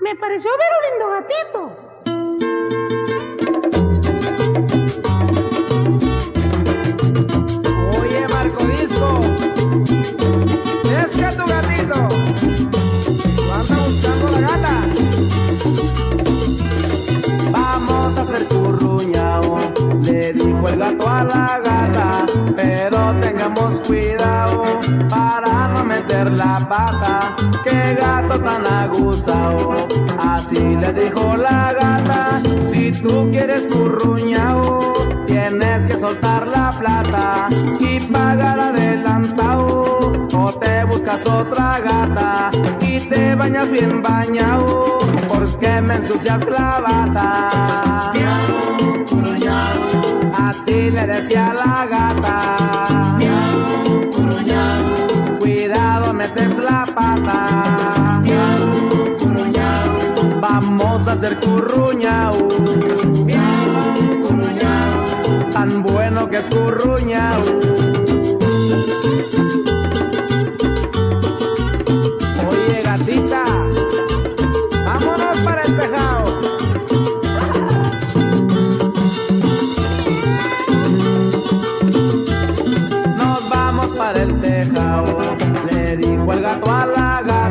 Me pareció ver un lindo gatito. Oye, Marco Disco, es que tu gatito anda buscando la gata. Vamos a hacer curruñao, le dijo el gato a la meter la pata. Que gato tan aguzao, así le dijo la gata, si tú quieres curruñao, tienes que soltar la plata y pagar adelantado o te buscas otra gata y te bañas bien bañado porque me ensucias la bata así le decía la gata hacer curruñao tan bueno que es curruñao Oye, gatita, vámonos para el tejado. Nos vamos para el tejado, le dijo el gato a la gata.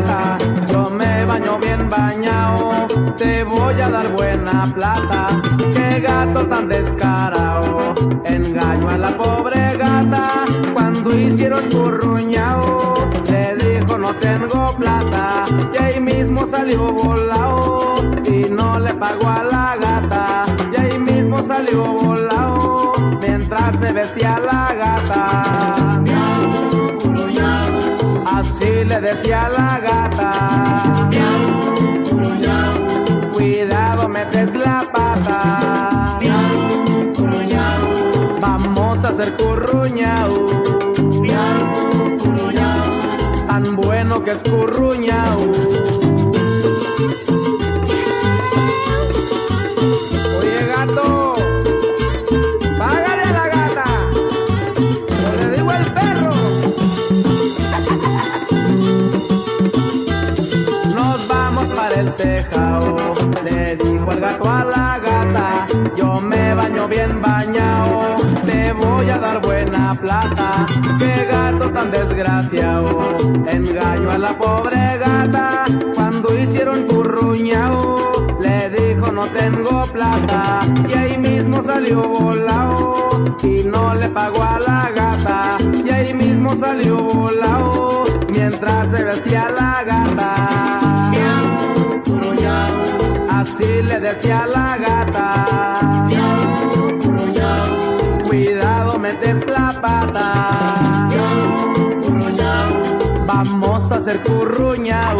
A dar buena plata. Qué gato tan descarado, engaño a la pobre gata. Cuando hicieron curruñao, le dijo no tengo plata. Y ahí mismo salió volado y no le pagó a la gata. Y ahí mismo salió volado mientras se vestía la gata. Así le decía la gata. Hacer curruñao. Tan bueno que es curruñao. Oye, gato, págale a la gata. Le digo al perro. Nos vamos para el tejado, le dijo el gato a la plata, qué gato tan desgraciado, engaño a la pobre gata, cuando hicieron curruñao, le dijo no tengo plata, y ahí mismo salió volado, y no le pagó a la gata, y ahí mismo salió volado, mientras se vestía la gata. Así le decía la gata. Vamos a hacer curruñao.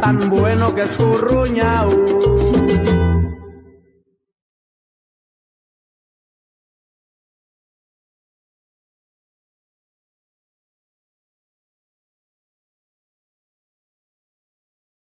Tan bueno que es curruñao.